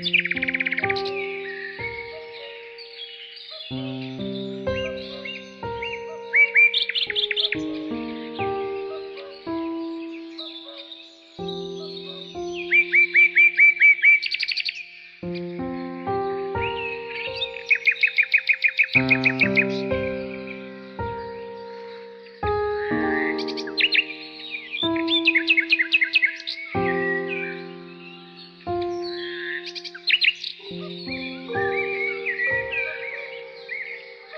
Música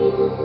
Música